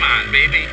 Come on, baby.